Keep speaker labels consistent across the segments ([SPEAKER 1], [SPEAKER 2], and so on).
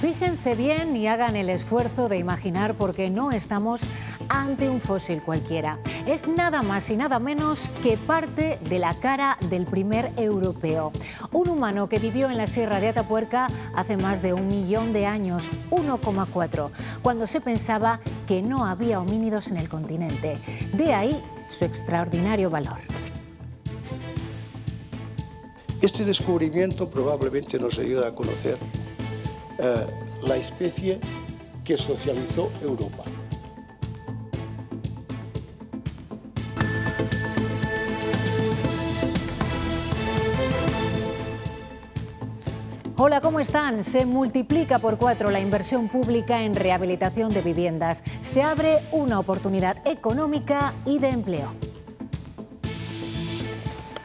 [SPEAKER 1] Fíjense bien y hagan el esfuerzo de imaginar porque no estamos ante un fósil cualquiera. Es nada más y nada menos que parte de la cara del primer europeo. Un humano que vivió en la Sierra de Atapuerca hace más de un millón de años, 1,4, cuando se pensaba que no había homínidos en el continente. De ahí su extraordinario valor.
[SPEAKER 2] Este descubrimiento probablemente nos ayuda a conocer eh, la especie que socializó Europa.
[SPEAKER 1] Hola, ¿cómo están? Se multiplica por cuatro la inversión pública en rehabilitación de viviendas. Se abre una oportunidad económica y de empleo.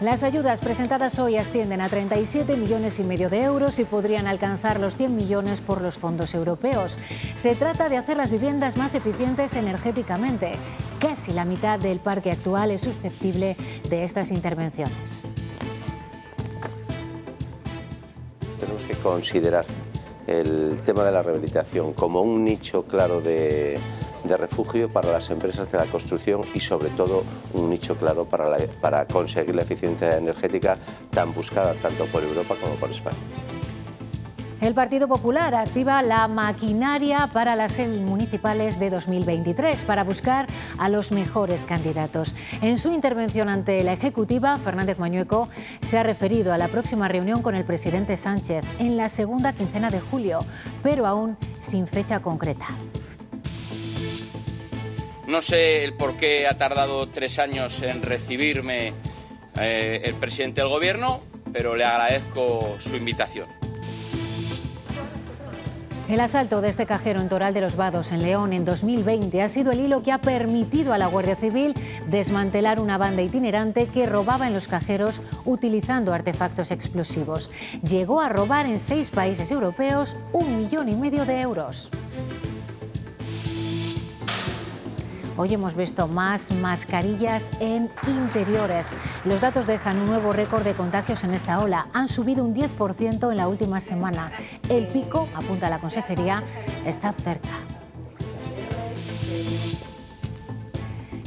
[SPEAKER 1] Las ayudas presentadas hoy ascienden a 37 millones y medio de euros y podrían alcanzar los 100 millones por los fondos europeos. Se trata de hacer las viviendas más eficientes energéticamente. Casi la mitad del parque actual es susceptible de estas intervenciones.
[SPEAKER 3] Tenemos que considerar el tema de la rehabilitación como un nicho claro de, de refugio para las empresas de la construcción y sobre todo un nicho claro para, para conseguir la eficiencia energética tan buscada tanto por Europa como por España.
[SPEAKER 1] El Partido Popular activa la maquinaria para las municipales de 2023 para buscar a los mejores candidatos. En su intervención ante la Ejecutiva, Fernández Mañueco se ha referido a la próxima reunión con el presidente Sánchez en la segunda quincena de julio, pero aún sin fecha concreta.
[SPEAKER 4] No sé el por qué ha tardado tres años en recibirme eh, el presidente del Gobierno, pero le agradezco su invitación.
[SPEAKER 1] El asalto de este cajero en Toral de los Vados, en León, en 2020 ha sido el hilo que ha permitido a la Guardia Civil desmantelar una banda itinerante que robaba en los cajeros utilizando artefactos explosivos. Llegó a robar en seis países europeos un millón y medio de euros. Hoy hemos visto más mascarillas en interiores. Los datos dejan un nuevo récord de contagios en esta ola. Han subido un 10% en la última semana. El pico, apunta la consejería, está cerca.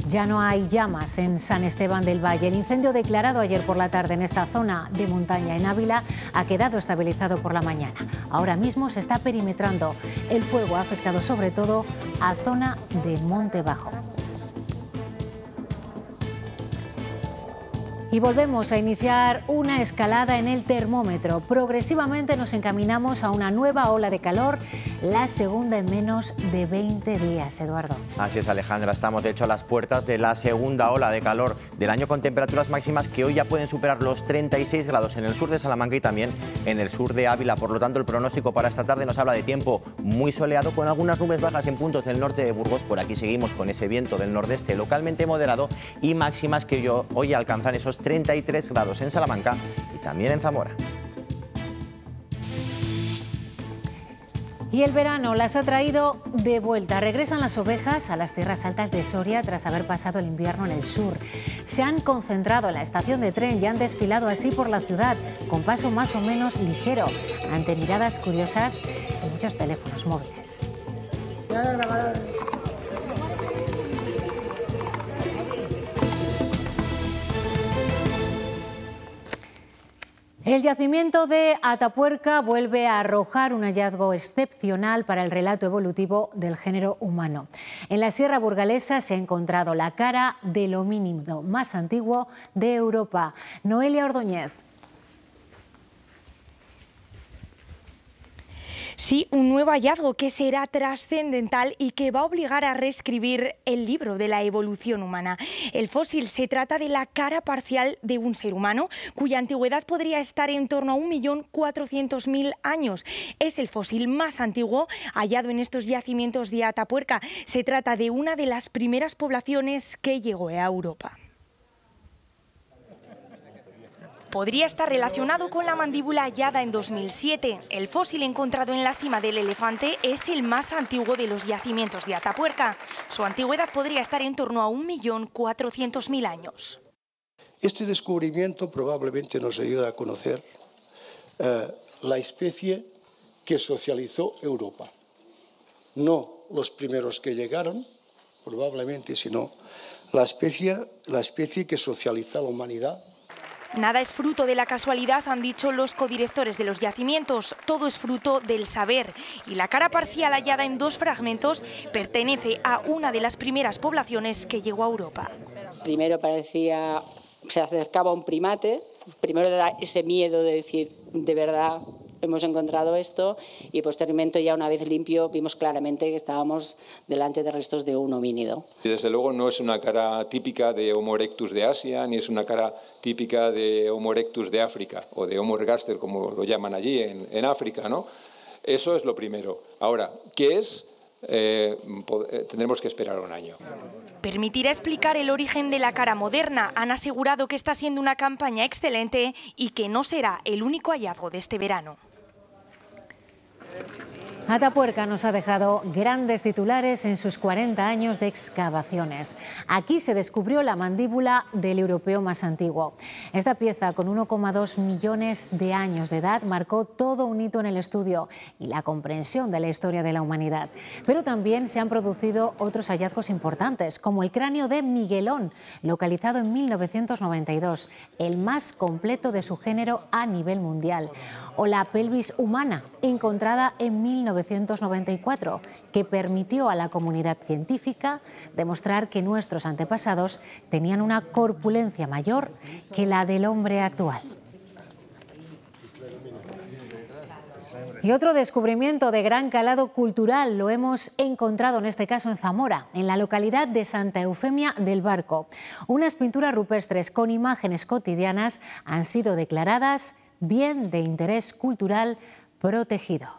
[SPEAKER 1] Ya no hay llamas en San Esteban del Valle. El incendio declarado ayer por la tarde en esta zona de montaña en Ávila ha quedado estabilizado por la mañana. Ahora mismo se está perimetrando. El fuego ha afectado sobre todo a zona de Monte Bajo. Y volvemos a iniciar una escalada en el termómetro. Progresivamente nos encaminamos a una nueva ola de calor, la segunda en menos de 20 días, Eduardo.
[SPEAKER 5] Así es, Alejandra. Estamos, de hecho, a las puertas de la segunda ola de calor del año con temperaturas máximas que hoy ya pueden superar los 36 grados en el sur de Salamanca y también en el sur de Ávila. Por lo tanto, el pronóstico para esta tarde nos habla de tiempo muy soleado con algunas nubes bajas en puntos del norte de Burgos. Por aquí seguimos con ese viento del nordeste localmente moderado y máximas que hoy alcanzan esos 33 grados en Salamanca y también en Zamora.
[SPEAKER 1] Y el verano las ha traído de vuelta. Regresan las ovejas a las tierras altas de Soria tras haber pasado el invierno en el sur. Se han concentrado en la estación de tren y han desfilado así por la ciudad, con paso más o menos ligero, ante miradas curiosas y muchos teléfonos móviles. El yacimiento de Atapuerca vuelve a arrojar un hallazgo excepcional para el relato evolutivo del género humano. En la Sierra Burgalesa se ha encontrado la cara del homínido más antiguo de Europa. Noelia Ordóñez.
[SPEAKER 6] Sí, un nuevo hallazgo que será trascendental y que va a obligar a reescribir el libro de la evolución humana. El fósil se trata de la cara parcial de un ser humano cuya antigüedad podría estar en torno a 1.400.000 años. Es el fósil más antiguo hallado en estos yacimientos de Atapuerca. Se trata de una de las primeras poblaciones que llegó a Europa. Podría estar relacionado con la mandíbula hallada en 2007. El fósil encontrado en la cima del elefante es el más antiguo de los yacimientos de Atapuerca. Su antigüedad podría estar en torno a 1.400.000 años.
[SPEAKER 2] Este descubrimiento probablemente nos ayuda a conocer eh, la especie que socializó Europa. No los primeros que llegaron, probablemente, sino la especie, la especie que socializa la humanidad
[SPEAKER 6] Nada es fruto de la casualidad, han dicho los codirectores de los yacimientos. Todo es fruto del saber. Y la cara parcial hallada en dos fragmentos pertenece a una de las primeras poblaciones que llegó a Europa.
[SPEAKER 7] Primero parecía, se acercaba a un primate. Primero da ese miedo de decir, de verdad, hemos encontrado esto y posteriormente ya una vez limpio vimos claramente que estábamos delante de restos de un homínido.
[SPEAKER 8] Y desde luego no es una cara típica de Homo erectus de Asia ni es una cara típica de Homo erectus de África o de Homo ergaster como lo llaman allí en, en África, ¿no? Eso es lo primero. Ahora, ¿qué es? Eh, eh, tendremos que esperar un año.
[SPEAKER 6] Permitirá explicar el origen de la cara moderna. Han asegurado que está siendo una campaña excelente y que no será el único hallazgo de este verano. Gracias.
[SPEAKER 1] Atapuerca nos ha dejado grandes titulares en sus 40 años de excavaciones. Aquí se descubrió la mandíbula del europeo más antiguo. Esta pieza, con 1,2 millones de años de edad, marcó todo un hito en el estudio y la comprensión de la historia de la humanidad. Pero también se han producido otros hallazgos importantes, como el cráneo de Miguelón, localizado en 1992, el más completo de su género a nivel mundial, o la pelvis humana, encontrada en 1992 1994, que permitió a la comunidad científica demostrar que nuestros antepasados tenían una corpulencia mayor que la del hombre actual. Y otro descubrimiento de gran calado cultural lo hemos encontrado en este caso en Zamora, en la localidad de Santa Eufemia del Barco. Unas pinturas rupestres con imágenes cotidianas han sido declaradas bien de interés cultural protegido.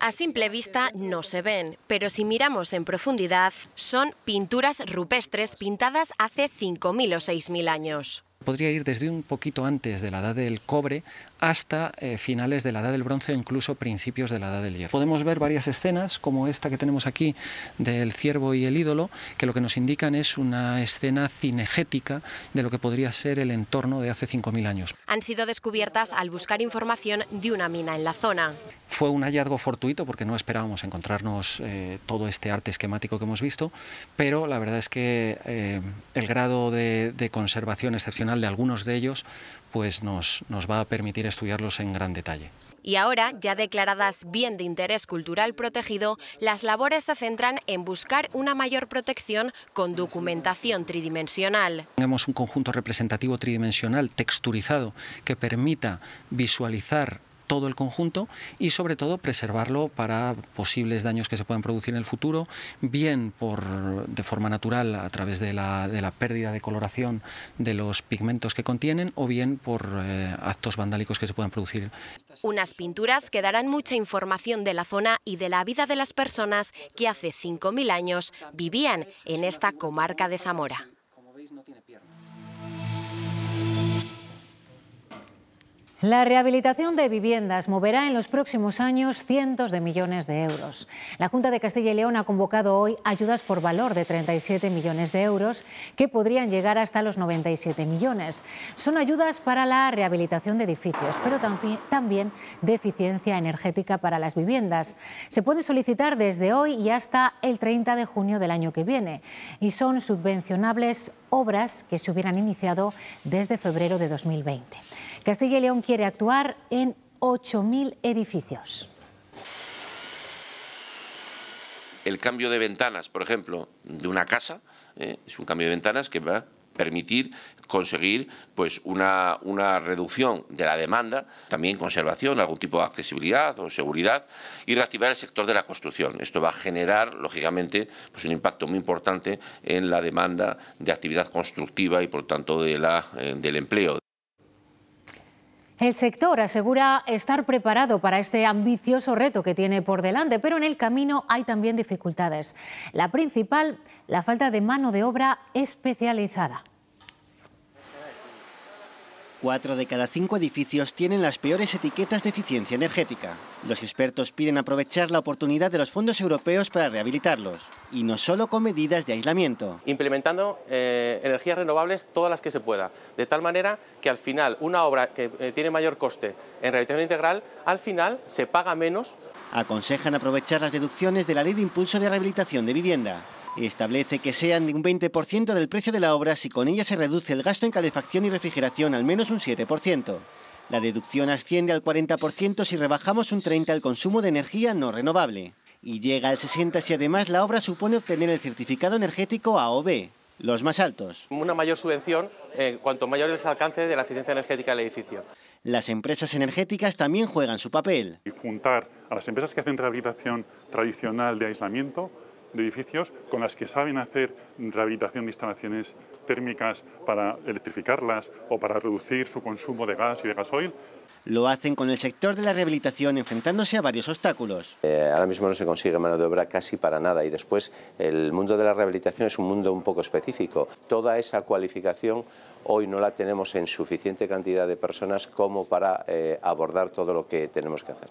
[SPEAKER 9] A simple vista no se ven, pero si miramos en profundidad, son pinturas rupestres pintadas hace 5.000 o 6.000 años.
[SPEAKER 10] Podría ir desde un poquito antes de la edad del cobre hasta eh, finales de la edad del bronce o incluso principios de la edad del hierro. Podemos ver varias escenas como esta que tenemos aquí del ciervo y el ídolo, que lo que nos indican es una escena cinegética de lo que podría ser el entorno de hace 5.000 años.
[SPEAKER 9] Han sido descubiertas al buscar información de una mina en la zona.
[SPEAKER 10] Fue un hallazgo fortuito porque no esperábamos encontrarnos eh, todo este arte esquemático que hemos visto, pero la verdad es que eh, el grado de, de conservación excepcional de algunos de ellos pues nos, nos va a permitir estudiarlos en gran detalle.
[SPEAKER 9] Y ahora, ya declaradas bien de interés cultural protegido, las labores se centran en buscar una mayor protección con documentación tridimensional.
[SPEAKER 10] Tenemos un conjunto representativo tridimensional texturizado que permita visualizar todo el conjunto y sobre todo preservarlo para posibles daños que se puedan producir en el futuro, bien por, de forma natural a través de la, de la pérdida de coloración de los pigmentos que contienen o bien por eh, actos vandálicos que se puedan producir.
[SPEAKER 9] Unas pinturas que darán mucha información de la zona y de la vida de las personas que hace 5.000 años vivían en esta comarca de Zamora.
[SPEAKER 1] La rehabilitación de viviendas moverá en los próximos años cientos de millones de euros. La Junta de Castilla y León ha convocado hoy ayudas por valor de 37 millones de euros que podrían llegar hasta los 97 millones. Son ayudas para la rehabilitación de edificios, pero también de eficiencia energética para las viviendas. Se puede solicitar desde hoy y hasta el 30 de junio del año que viene y son subvencionables obras que se hubieran iniciado desde febrero de 2020. Castilla y León quiere actuar en 8.000 edificios.
[SPEAKER 11] El cambio de ventanas, por ejemplo, de una casa, eh, es un cambio de ventanas que va a permitir conseguir pues una, una, reducción de la demanda, también conservación, algún tipo de accesibilidad o seguridad y reactivar el sector de la construcción. Esto va a generar, lógicamente, pues un impacto muy importante en la demanda de actividad constructiva y, por tanto, de la, eh, del empleo.
[SPEAKER 1] El sector asegura estar preparado para este ambicioso reto que tiene por delante, pero en el camino hay también dificultades. La principal, la falta de mano de obra especializada.
[SPEAKER 12] Cuatro de cada cinco edificios tienen las peores etiquetas de eficiencia energética. Los expertos piden aprovechar la oportunidad de los fondos europeos para rehabilitarlos, y no solo con medidas de aislamiento.
[SPEAKER 13] Implementando eh, energías renovables todas las que se pueda, de tal manera que al final una obra que eh, tiene mayor coste en rehabilitación integral, al final se paga menos.
[SPEAKER 12] Aconsejan aprovechar las deducciones de la Ley de Impulso de Rehabilitación de Vivienda establece que sean de un 20% del precio de la obra si con ella se reduce el gasto en calefacción y refrigeración al menos un 7%. La deducción asciende al 40% si rebajamos un 30% el consumo de energía no renovable. Y llega al 60% si además la obra supone obtener el certificado energético A o B, los más altos.
[SPEAKER 13] Una mayor subvención eh, cuanto mayor es el alcance de la eficiencia energética del edificio.
[SPEAKER 12] Las empresas energéticas también juegan su papel.
[SPEAKER 14] Y juntar a las empresas que hacen rehabilitación tradicional de aislamiento de edificios con las que saben hacer rehabilitación de instalaciones térmicas para electrificarlas o para reducir su consumo de gas y de gasoil.
[SPEAKER 12] Lo hacen con el sector de la rehabilitación enfrentándose a varios obstáculos.
[SPEAKER 3] Eh, ahora mismo no se consigue mano de obra casi para nada y después el mundo de la rehabilitación es un mundo un poco específico. Toda esa cualificación hoy no la tenemos en suficiente cantidad de personas como para eh, abordar todo lo que tenemos que hacer.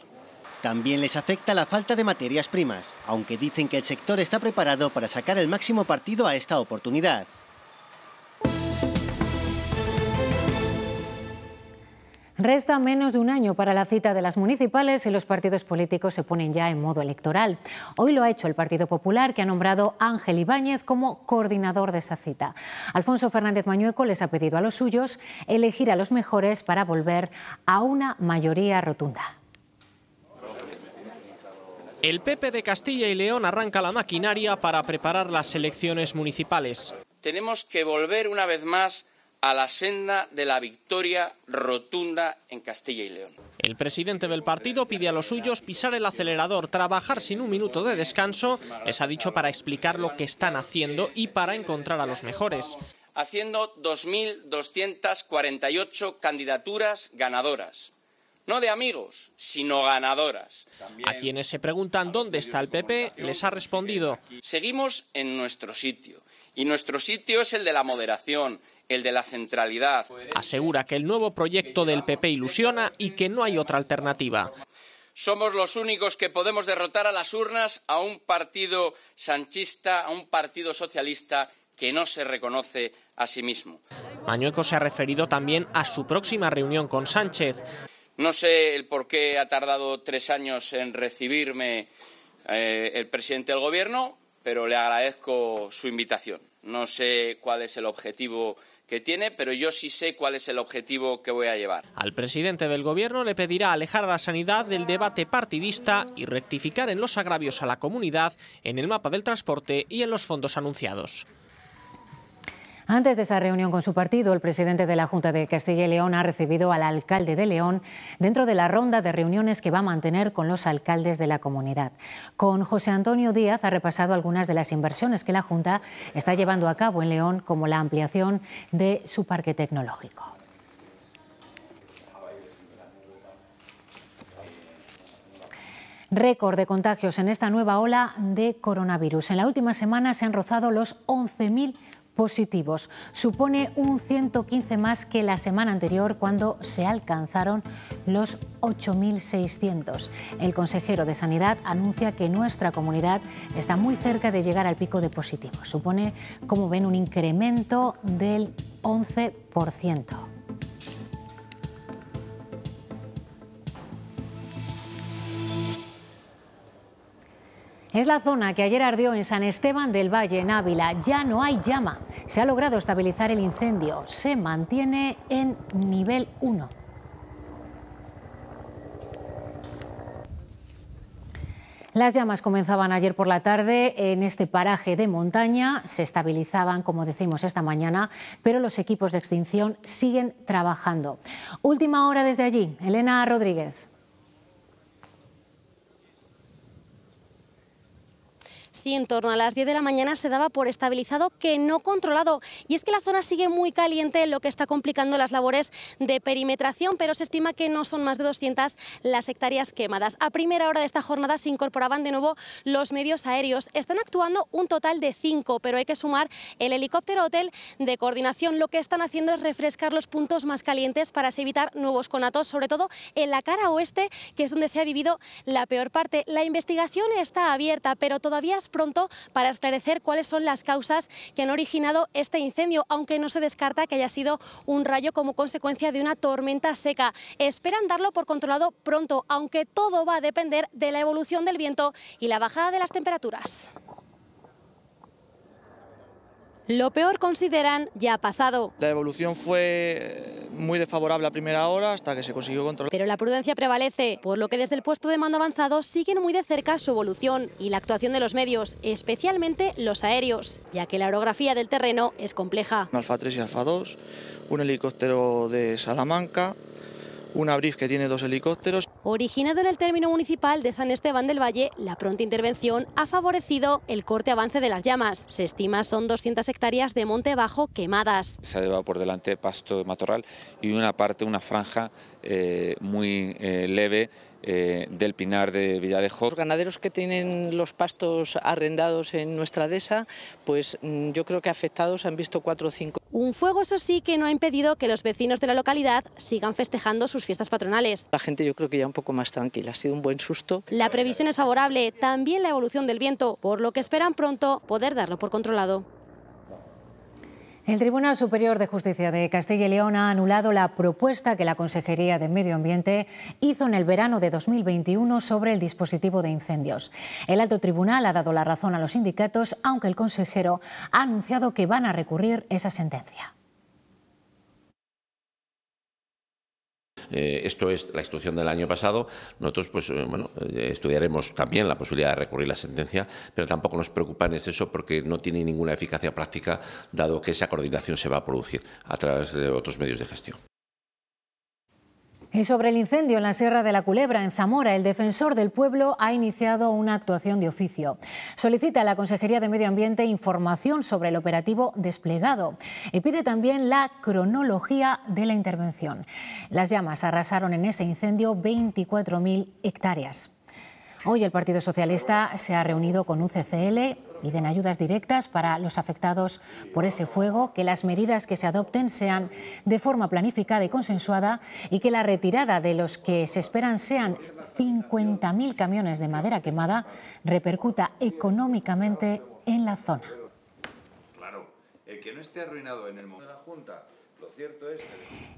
[SPEAKER 12] También les afecta la falta de materias primas, aunque dicen que el sector está preparado para sacar el máximo partido a esta oportunidad.
[SPEAKER 1] Resta menos de un año para la cita de las municipales y los partidos políticos se ponen ya en modo electoral. Hoy lo ha hecho el Partido Popular, que ha nombrado Ángel Ibáñez como coordinador de esa cita. Alfonso Fernández Mañueco les ha pedido a los suyos elegir a los mejores para volver a una mayoría rotunda.
[SPEAKER 15] El PP de Castilla y León arranca la maquinaria para preparar las elecciones municipales.
[SPEAKER 4] Tenemos que volver una vez más a la senda de la victoria rotunda en Castilla y León.
[SPEAKER 15] El presidente del partido pide a los suyos pisar el acelerador, trabajar sin un minuto de descanso, les ha dicho para explicar lo que están haciendo y para encontrar a los mejores.
[SPEAKER 4] Haciendo 2.248 candidaturas ganadoras no de amigos, sino ganadoras.
[SPEAKER 15] A quienes se preguntan dónde está el PP, les ha respondido.
[SPEAKER 4] Seguimos en nuestro sitio. Y nuestro sitio es el de la moderación, el de la centralidad.
[SPEAKER 15] Asegura que el nuevo proyecto del PP ilusiona y que no hay otra alternativa.
[SPEAKER 4] Somos los únicos que podemos derrotar a las urnas a un partido sanchista, a un partido socialista que no se reconoce a sí mismo.
[SPEAKER 15] Mañueco se ha referido también a su próxima reunión con Sánchez.
[SPEAKER 4] No sé el por qué ha tardado tres años en recibirme eh, el presidente del Gobierno, pero le agradezco su invitación. No sé cuál es el objetivo que tiene, pero yo sí sé cuál es el objetivo que voy a llevar.
[SPEAKER 15] Al presidente del Gobierno le pedirá alejar a la sanidad del debate partidista y rectificar en los agravios a la comunidad, en el mapa del transporte y en los fondos anunciados.
[SPEAKER 1] Antes de esa reunión con su partido, el presidente de la Junta de Castilla y León ha recibido al alcalde de León dentro de la ronda de reuniones que va a mantener con los alcaldes de la comunidad. Con José Antonio Díaz ha repasado algunas de las inversiones que la Junta está llevando a cabo en León, como la ampliación de su parque tecnológico. Récord de contagios en esta nueva ola de coronavirus. En la última semana se han rozado los 11.000 positivos. Supone un 115 más que la semana anterior cuando se alcanzaron los 8.600. El consejero de Sanidad anuncia que nuestra comunidad está muy cerca de llegar al pico de positivos. Supone, como ven, un incremento del 11%. Es la zona que ayer ardió en San Esteban del Valle, en Ávila. Ya no hay llama. Se ha logrado estabilizar el incendio. Se mantiene en nivel 1. Las llamas comenzaban ayer por la tarde en este paraje de montaña, se estabilizaban, como decimos, esta mañana, pero los equipos de extinción siguen trabajando. Última hora desde allí, Elena Rodríguez.
[SPEAKER 16] Así, en torno a las 10 de la mañana se daba por estabilizado que no controlado. Y es que la zona sigue muy caliente, lo que está complicando las labores de perimetración, pero se estima que no son más de 200 las hectáreas quemadas. A primera hora de esta jornada se incorporaban de nuevo los medios aéreos. Están actuando un total de cinco, pero hay que sumar el helicóptero hotel de coordinación. Lo que están haciendo es refrescar los puntos más calientes para evitar nuevos conatos, sobre todo en la cara oeste, que es donde se ha vivido la peor parte. La investigación está abierta, pero todavía es pronto para esclarecer cuáles son las causas que han originado este incendio, aunque no se descarta que haya sido un rayo como consecuencia de una tormenta seca. Esperan darlo por controlado pronto, aunque todo va a depender de la evolución del viento y la bajada de las temperaturas. Lo peor consideran ya ha pasado.
[SPEAKER 17] La evolución fue muy desfavorable a primera hora hasta que se consiguió controlar.
[SPEAKER 16] Pero la prudencia prevalece, por lo que desde el puesto de mando avanzado siguen muy de cerca su evolución y la actuación de los medios, especialmente los aéreos, ya que la orografía del terreno es compleja.
[SPEAKER 17] Alfa 3 y Alfa 2, un helicóptero de Salamanca, una brief que tiene dos helicópteros.
[SPEAKER 16] Originado en el término municipal de San Esteban del Valle, la pronta intervención ha favorecido el corte avance de las llamas. Se estima son 200 hectáreas de monte bajo quemadas.
[SPEAKER 18] Se ha llevado por delante pasto de matorral y una parte, una franja eh, muy eh, leve eh, del Pinar de Villarejo.
[SPEAKER 19] Los ganaderos que tienen los pastos arrendados en nuestra dehesa, pues mm, yo creo que afectados han visto cuatro o cinco.
[SPEAKER 16] Un fuego, eso sí, que no ha impedido que los vecinos de la localidad sigan festejando sus fiestas patronales.
[SPEAKER 19] La gente yo creo que ya un poco más tranquila, ha sido un buen susto.
[SPEAKER 16] La previsión es favorable, también la evolución del viento, por lo que esperan pronto poder darlo por controlado.
[SPEAKER 1] El Tribunal Superior de Justicia de Castilla y León ha anulado la propuesta que la Consejería de Medio Ambiente hizo en el verano de 2021 sobre el dispositivo de incendios. El alto tribunal ha dado la razón a los sindicatos, aunque el consejero ha anunciado que van a recurrir esa sentencia.
[SPEAKER 11] Eh, esto es la instrucción del año pasado. Nosotros, pues, eh, bueno, eh, estudiaremos también la posibilidad de recurrir la sentencia, pero tampoco nos preocupa en exceso porque no tiene ninguna eficacia práctica, dado que esa coordinación se va a producir a través de otros medios de gestión.
[SPEAKER 1] Y sobre el incendio en la Sierra de la Culebra, en Zamora, el defensor del pueblo ha iniciado una actuación de oficio. Solicita a la Consejería de Medio Ambiente información sobre el operativo desplegado y pide también la cronología de la intervención. Las llamas arrasaron en ese incendio 24.000 hectáreas. Hoy el Partido Socialista se ha reunido con UCCL Piden ayudas directas para los afectados por ese fuego, que las medidas que se adopten sean de forma planificada y consensuada y que la retirada de los que se esperan sean 50.000 camiones de madera quemada repercuta económicamente en la zona.
[SPEAKER 20] Claro, el que no esté arruinado en el momento de la Junta lo cierto es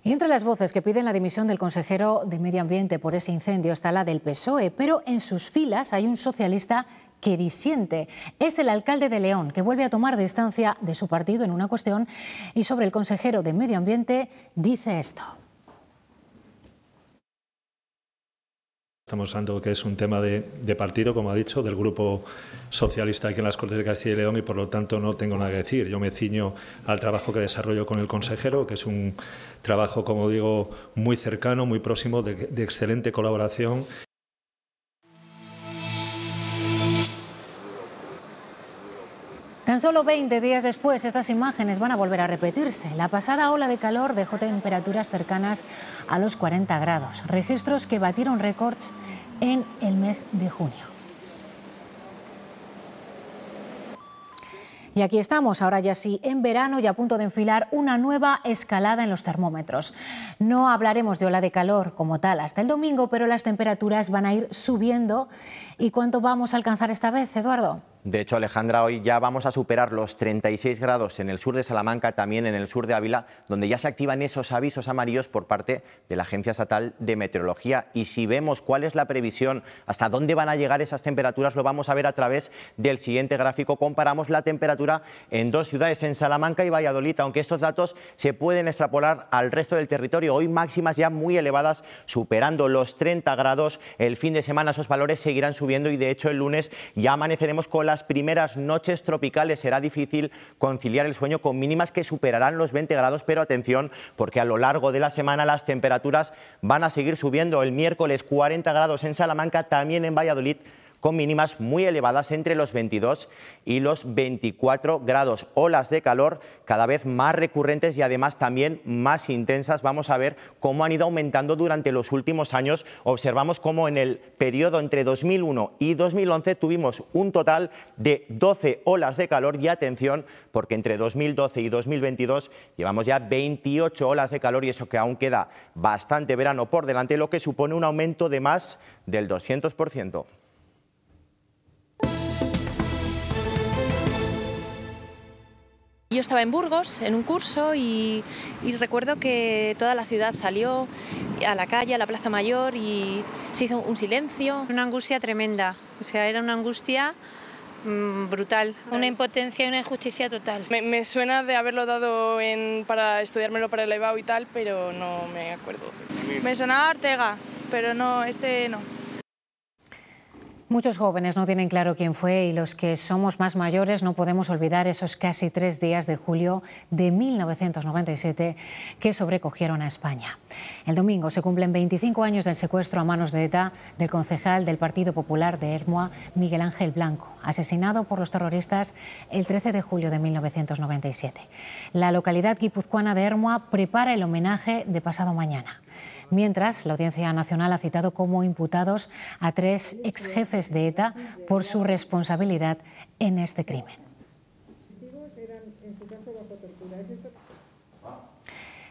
[SPEAKER 1] Y entre las voces que piden la dimisión del consejero de Medio Ambiente por ese incendio está la del PSOE, pero en sus filas hay un socialista que disiente. Es el alcalde de León, que vuelve a tomar distancia de su partido en una cuestión y sobre el consejero de Medio Ambiente dice esto.
[SPEAKER 21] Estamos hablando que es un tema de, partido, como ha dicho, del Grupo Socialista aquí en las Cortes de Castilla y León y por lo tanto no tengo nada que decir. Yo me ciño al trabajo que desarrollo con el consejero, que es un trabajo, como digo, muy cercano, muy próximo, de excelente colaboración.
[SPEAKER 1] Tan solo 20 días después, estas imágenes van a volver a repetirse. La pasada ola de calor dejó temperaturas cercanas a los 40 grados, registros que batieron récords en el mes de junio. Y aquí estamos, ahora ya sí, en verano y a punto de enfilar una nueva escalada en los termómetros. No hablaremos de ola de calor como tal hasta el domingo, pero las temperaturas van a ir subiendo. ¿Y cuánto vamos a alcanzar esta vez, Eduardo?
[SPEAKER 5] De hecho, Alejandra, hoy ya vamos a superar los 36 grados en el sur de Salamanca, también en el sur de Ávila, donde ya se activan esos avisos amarillos por parte de la Agencia Estatal de Meteorología. Y si vemos cuál es la previsión, hasta dónde van a llegar esas temperaturas, lo vamos a ver a través del siguiente gráfico. Comparamos la temperatura en dos ciudades, en Salamanca y Valladolid, aunque estos datos se pueden extrapolar al resto del territorio. Hoy máximas ya muy elevadas, superando los 30 grados. El fin de semana esos valores seguirán subiendo y, de hecho, el lunes ya amaneceremos con las primeras noches tropicales será difícil conciliar el sueño con mínimas que superarán los 20 grados, pero atención porque a lo largo de la semana las temperaturas van a seguir subiendo. El miércoles 40 grados en Salamanca, también en Valladolid con mínimas muy elevadas entre los 22 y los 24 grados. Olas de calor cada vez más recurrentes y además también más intensas. Vamos a ver cómo han ido aumentando durante los últimos años. Observamos cómo en el periodo entre 2001 y 2011 tuvimos un total de 12 olas de calor y atención porque entre 2012 y 2022 llevamos ya 28 olas de calor y eso que aún queda bastante verano por delante, lo que supone un aumento de más del 200%.
[SPEAKER 22] Yo estaba en Burgos en un curso y, y, recuerdo que toda la ciudad salió a la calle, a la Plaza Mayor y se hizo un silencio.
[SPEAKER 23] Una angustia tremenda, o sea, era una angustia mmm, brutal.
[SPEAKER 24] Una impotencia y una injusticia total.
[SPEAKER 25] Me, me suena de haberlo dado en, para estudiármelo para el EBAU y tal, pero no me acuerdo. Me sonaba Ortega, pero no, este no.
[SPEAKER 1] Muchos jóvenes no tienen claro quién fue y los que somos más mayores no podemos olvidar esos casi tres días de julio de 1997 que sobrecogieron a España. El domingo se cumplen 25 años del secuestro a manos de ETA del concejal del Partido Popular de Hermoa, Miguel Ángel Blanco, asesinado por los terroristas el 13 de julio de 1997. La localidad guipuzcoana de Hermoa prepara el homenaje de pasado mañana mientras la Audiencia Nacional ha citado como imputados a tres exjefes de ETA por su responsabilidad en este crimen.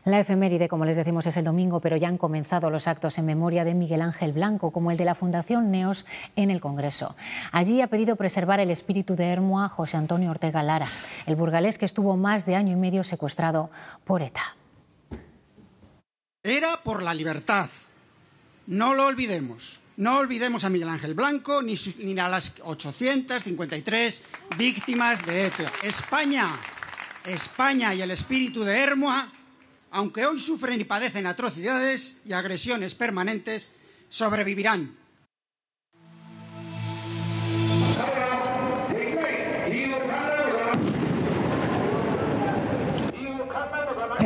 [SPEAKER 1] La efeméride, como les decimos, es el domingo, pero ya han comenzado los actos en memoria de Miguel Ángel Blanco, como el de la Fundación NEOS en el Congreso. Allí ha pedido preservar el espíritu de Hermoa José Antonio Ortega Lara, el burgalés que estuvo más de año y medio secuestrado por ETA.
[SPEAKER 26] Era por la libertad. No lo olvidemos. No olvidemos a Miguel Ángel Blanco ni, ni a las 853 víctimas de ETA. España, España y el espíritu de Hermoa, aunque hoy sufren y padecen atrocidades y agresiones permanentes, sobrevivirán.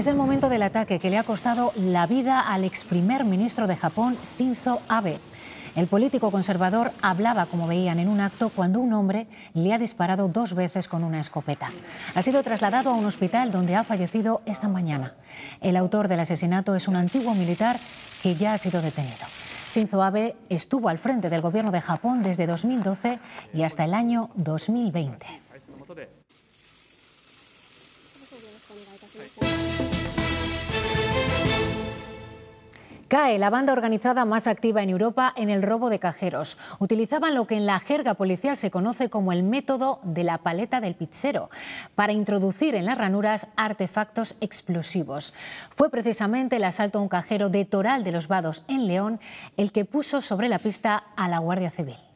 [SPEAKER 1] Es el momento del ataque que le ha costado la vida al ex primer ministro de Japón, Shinzo Abe. El político conservador hablaba, como veían en un acto, cuando un hombre le ha disparado dos veces con una escopeta. Ha sido trasladado a un hospital donde ha fallecido esta mañana. El autor del asesinato es un antiguo militar que ya ha sido detenido. Shinzo Abe estuvo al frente del gobierno de Japón desde 2012 y hasta el año 2020. CAE, la banda organizada más activa en Europa en el robo de cajeros. Utilizaban lo que en la jerga policial se conoce como el método de la paleta del pizzero para introducir en las ranuras artefactos explosivos. Fue precisamente el asalto a un cajero de Toral de los Vados en León el que puso sobre la pista a la Guardia Civil.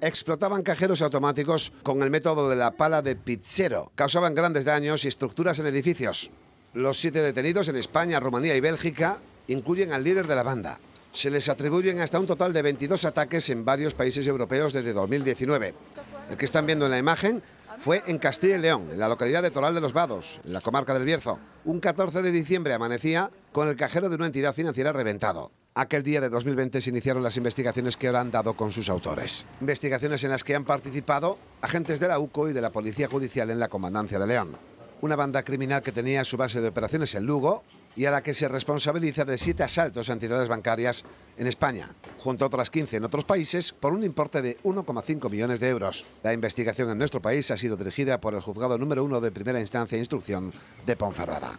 [SPEAKER 27] Explotaban cajeros automáticos con el método de la pala de pizzero. Causaban grandes daños y estructuras en edificios. Los siete detenidos en España, Rumanía y Bélgica incluyen al líder de la banda. Se les atribuyen hasta un total de 22 ataques en varios países europeos desde 2019. El que están viendo en la imagen fue en Castilla y León, en la localidad de Toral de los Vados, en la comarca del Bierzo. Un 14 de diciembre amanecía con el cajero de una entidad financiera reventado. Aquel día de 2020 se iniciaron las investigaciones que ahora han dado con sus autores. Investigaciones en las que han participado agentes de la UCO y de la Policía Judicial en la Comandancia de León una banda criminal que tenía su base de operaciones en Lugo y a la que se responsabiliza de siete asaltos a entidades bancarias en España, junto a otras 15 en otros países, por un importe de 1,5 millones de euros. La investigación en nuestro país ha sido dirigida por el juzgado número uno de primera instancia e instrucción de Ponferrada.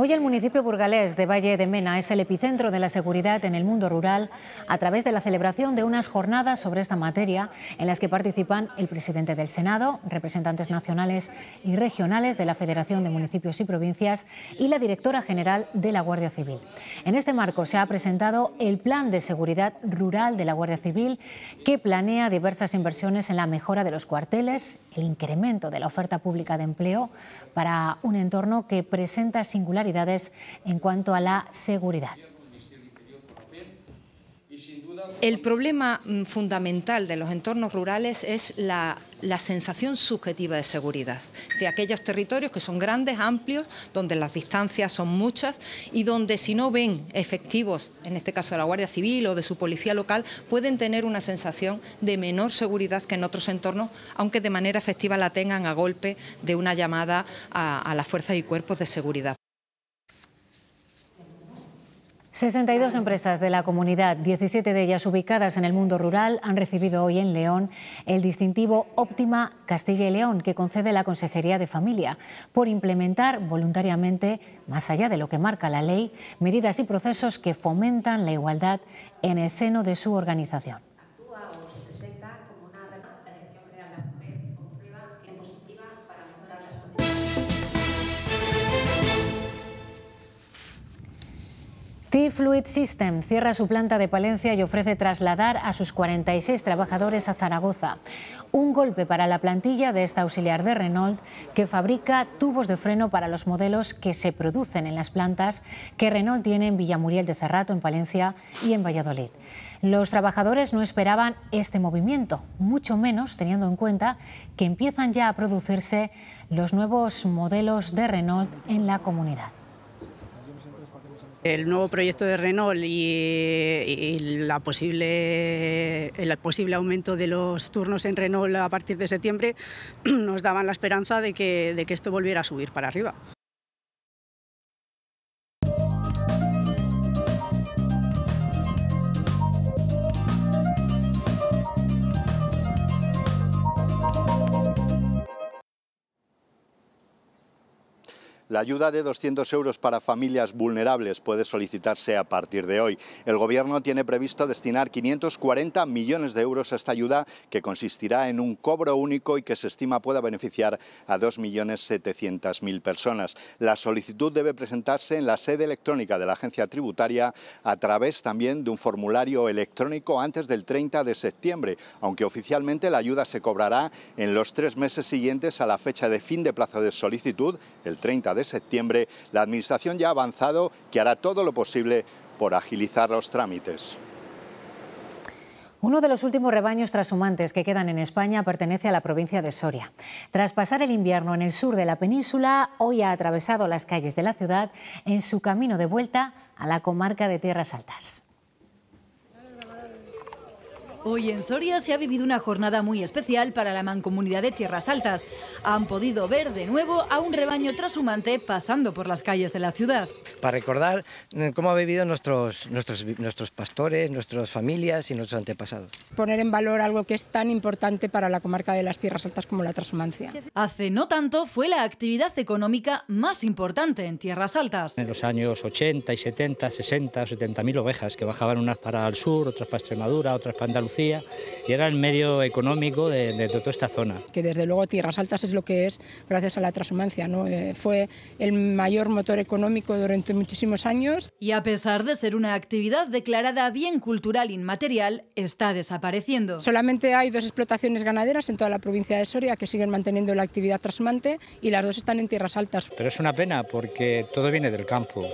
[SPEAKER 1] Hoy el municipio burgalés de Valle de Mena es el epicentro de la seguridad en el mundo rural a través de la celebración de unas jornadas sobre esta materia en las que participan el presidente del Senado, representantes nacionales y regionales de la Federación de Municipios y Provincias y la directora general de la Guardia Civil. En este marco se ha presentado el Plan de Seguridad Rural de la Guardia Civil que planea diversas inversiones en la mejora de los cuarteles, el incremento de la oferta pública de empleo para un entorno que presenta singularidades en cuanto a la seguridad.
[SPEAKER 28] El problema mm, fundamental de los entornos rurales es la, sensación subjetiva de seguridad. Es aquellos territorios que son grandes, amplios, donde las distancias son muchas y donde si no ven efectivos, en este caso de la Guardia Civil o de su policía local, pueden tener una sensación de menor seguridad que en otros entornos, aunque de manera efectiva la tengan a golpe de una llamada a las fuerzas y cuerpos de seguridad.
[SPEAKER 1] 62 empresas de la comunidad, 17 de ellas ubicadas en el mundo rural, han recibido hoy en León el distintivo Óptima Castilla y León que concede la Consejería de Familia por implementar voluntariamente, más allá de lo que marca la ley, medidas y procesos que fomentan la igualdad en el seno de su organización. T-Fluid System cierra su planta de Palencia y ofrece trasladar a sus 46 trabajadores a Zaragoza. Un golpe para la plantilla de esta auxiliar de Renault que fabrica tubos de freno para los modelos que se producen en las plantas que Renault tiene en Villamuriel de Cerrato, en Palencia y en Valladolid. Los trabajadores no esperaban este movimiento, mucho menos teniendo en cuenta que empiezan ya a producirse los nuevos modelos de Renault en la comunidad.
[SPEAKER 29] El nuevo proyecto de Renault y, la posible, el posible aumento de los turnos en Renault a partir de septiembre nos daban la esperanza de que, de que esto volviera a subir para arriba.
[SPEAKER 30] La ayuda de 200 euros para familias vulnerables puede solicitarse a partir de hoy. El Gobierno tiene previsto destinar 540 millones de euros a esta ayuda que consistirá en un cobro único y que se estima pueda beneficiar a 2.700.000 personas. La solicitud debe presentarse en la sede electrónica de la agencia tributaria a través también de un formulario electrónico antes del 30 de septiembre, aunque oficialmente la ayuda se cobrará en los tres meses siguientes a la fecha de fin de plazo de solicitud, el 30 de de septiembre, la Administración ya ha avanzado que hará todo lo posible por agilizar los trámites.
[SPEAKER 1] Uno de los últimos rebaños trashumantes que quedan en España pertenece a la provincia de Soria. Tras pasar el invierno en el sur de la península, hoy ha atravesado las calles de la ciudad en su camino de vuelta a la comarca de Tierras Altas.
[SPEAKER 31] Hoy en Soria se ha vivido una jornada muy especial para la mancomunidad de Tierras Altas. Han podido ver de nuevo a un rebaño trashumante pasando por las calles de la ciudad.
[SPEAKER 32] Para recordar eh, cómo han vivido nuestros, nuestros, nuestros pastores, nuestras familias y nuestros antepasados.
[SPEAKER 33] Poner en valor algo que es tan importante para la comarca de las Tierras Altas como la transhumancia.
[SPEAKER 31] Hace no tanto fue la actividad económica más importante en Tierras Altas.
[SPEAKER 32] En los años 80 y 70, 60 o 70 mil ovejas que bajaban unas para el sur, otras para Extremadura, otras para Andalucía y era el medio económico de, toda esta zona.
[SPEAKER 33] Que desde luego Tierras Altas es lo que es gracias a la transhumancia. ¿no? Eh, fue el mayor motor económico durante muchísimos años.
[SPEAKER 31] Y a pesar de ser una actividad declarada bien cultural inmaterial, está desapareciendo.
[SPEAKER 33] Solamente hay dos explotaciones ganaderas en toda la provincia de Soria que siguen manteniendo la actividad transhumante y las dos están en Tierras Altas.
[SPEAKER 32] Pero es una pena porque todo viene del campo,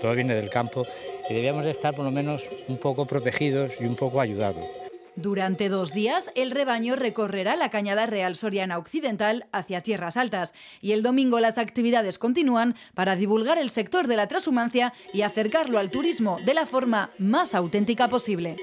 [SPEAKER 32] todo viene del campo y debíamos de estar por lo menos un poco protegidos y un poco ayudados.
[SPEAKER 31] Durante dos días, el rebaño recorrerá la Cañada Real Soriana Occidental hacia Tierras Altas y el domingo las actividades continúan para divulgar el sector de la transhumancia y acercarlo al turismo de la forma más auténtica posible.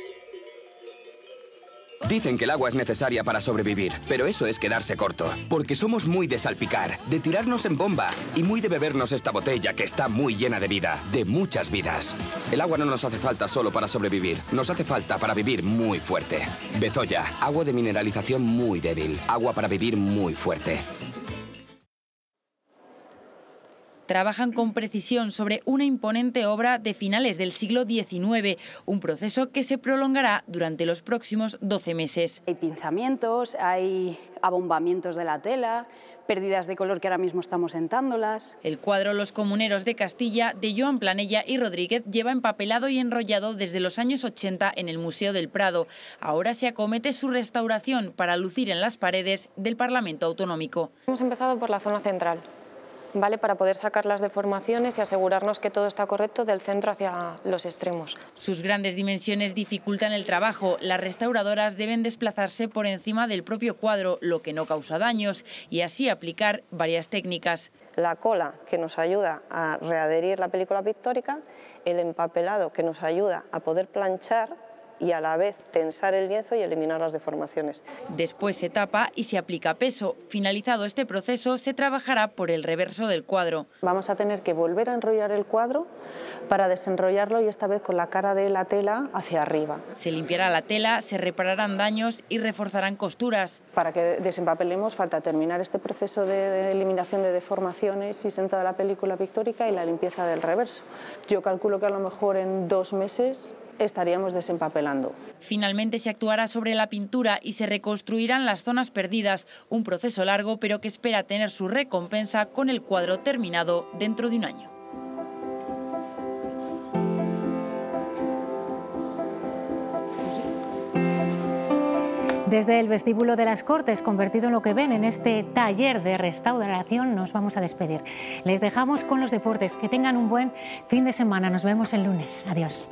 [SPEAKER 34] Dicen que el agua es necesaria para sobrevivir, pero eso es quedarse corto, porque somos muy de salpicar, de tirarnos en bomba y muy de bebernos esta botella que está muy llena de vida, de muchas vidas. El agua no nos hace falta solo para sobrevivir, nos hace falta para vivir muy fuerte. Bezoya, agua de mineralización muy débil, agua para vivir muy fuerte
[SPEAKER 35] trabajan con precisión sobre una imponente obra de finales del siglo XIX, un proceso que se prolongará durante los próximos 12 meses.
[SPEAKER 36] Hay pinzamientos, hay abombamientos de la tela, pérdidas de color que ahora mismo estamos sentándolas.
[SPEAKER 35] El cuadro Los Comuneros de Castilla de Joan Planella y Rodríguez lleva empapelado y enrollado desde los años 80 en el Museo del Prado. Ahora se acomete su restauración para lucir en las paredes del Parlamento Autonómico.
[SPEAKER 37] Hemos empezado por la zona central,
[SPEAKER 38] ¿vale? para poder sacar las deformaciones y asegurarnos que todo está correcto del centro hacia los extremos.
[SPEAKER 35] Sus grandes dimensiones dificultan el trabajo. Las restauradoras deben desplazarse por encima del propio cuadro, lo que no causa daños, y así aplicar varias técnicas.
[SPEAKER 39] La cola, que nos ayuda a readherir la película pictórica, el empapelado, que nos ayuda a poder planchar y a la vez tensar el lienzo y eliminar las deformaciones.
[SPEAKER 35] Después se tapa y se aplica peso. Finalizado este proceso, se trabajará por el reverso del cuadro.
[SPEAKER 39] Vamos a tener que volver a enrollar el cuadro para desenrollarlo y esta vez con la cara de la tela hacia arriba.
[SPEAKER 35] Se limpiará la tela, se repararán daños y reforzarán costuras.
[SPEAKER 39] Para que desempapelemos falta terminar este proceso de eliminación de deformaciones y sentada la película pictórica y la limpieza del reverso. Yo calculo que a lo mejor en dos meses estaríamos desempapelando.
[SPEAKER 35] Finalmente se actuará sobre la pintura y se reconstruirán las zonas perdidas, un proceso largo pero que espera tener su recompensa con el cuadro terminado dentro de un año.
[SPEAKER 1] Desde el vestíbulo de las Cortes, convertido en lo que ven en este taller de restauración, nos vamos a despedir. Les dejamos con los deportes. Que tengan un buen fin de semana. Nos vemos el lunes. Adiós.